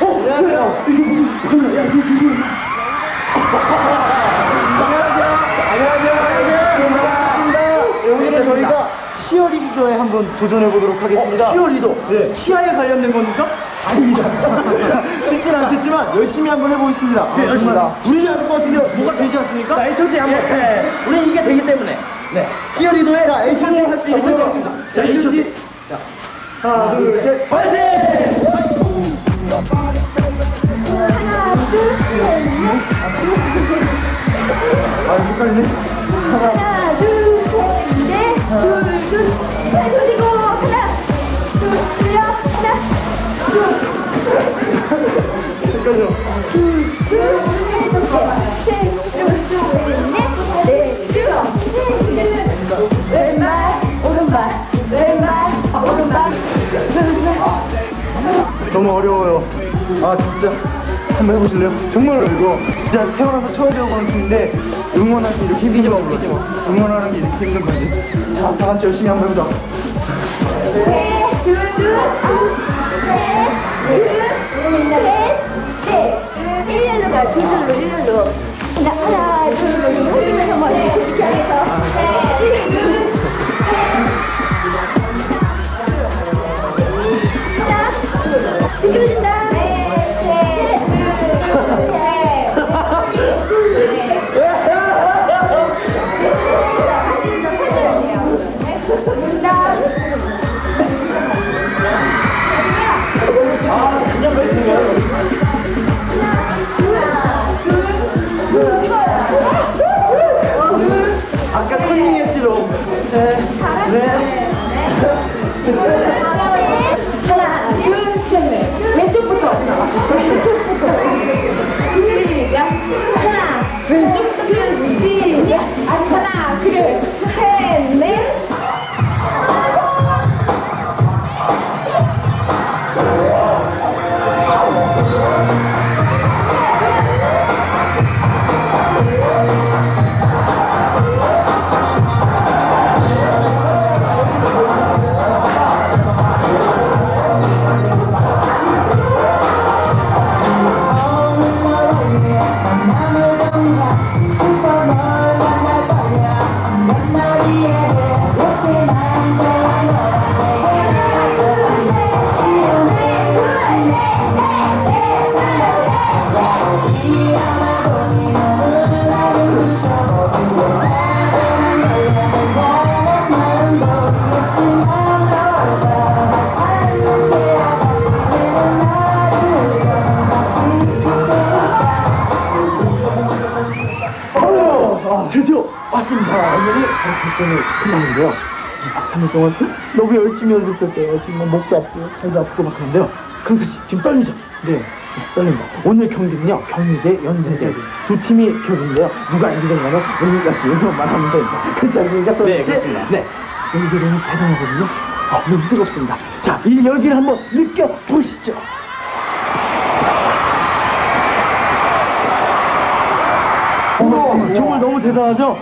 안녕하세요. 이게 무슨 뭐야? 야, 이게 무슨 안녕하세요. 안녕하세요. 오늘은 저희가 치어리더에 한번 도전해 보도록 하겠습니다. 치어리더? 네. 치아에 관련된 겁니까? 아닙니다. 쉽진 않겠지만 열심히 한번 해보겠습니다. 네, 열심히. 우리 않을 것 같은데요. 뭐가 되지 않습니까? 자, H.O.T 한번. 네. 우리 이게 되기 때문에. 네. 치어리더에 자, H.O.T 할수 있습니다. 자, H.O.T. 자, 하나, 둘, 셋, 파이팅! 아, 헷갈리 너무 어려워요. 아 진짜 한번 해보실래요? 정말 어려워. 진짜 태어나서 처음 배워보는 춤인데 응원하기 이렇게 힘들지 마, 마. 응원하는 게 이렇게 힘든 건지. 자, 다 같이 열심히 한번 해보자. 셋, 둘, 둘, 셋, 둘, 오늘이 바로 첫날인데요. 이제 막 3일 동안 너무 열심히 연습했어요. 지금 막 목도 아프고, 팔도 아프고 막 그런데요. 강수 씨, 지금 떨리죠? 네. 네, 떨립니다. 오늘 경기는요, 경희대, 연세대 두 팀이 격인데요. 누가 간에 은희가 씨 응원만 하면 됩니다. 그렇지 않습니까? 네, 그렇습니다. 네. 연세대는 대단하거든요. 어, 너무 뜨겁습니다. 자, 이 열기를 한번 느껴보시죠. 어머, 정말 너무 대단하죠?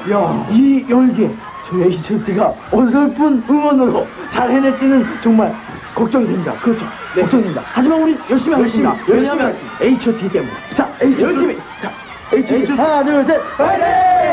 이 열기, 저희 H.O.T가 어설픈 응원으로 잘 해낼지는 정말 걱정이 됩니다. 그렇죠? 걱정됩니다. 하지만 우리 열심히 하겠습니다. 열심히 왜냐하면 H.O.T 때문에. 자, H.O.T. 열심히. 자, H.O.T. 하나, 둘, 셋. 파이팅!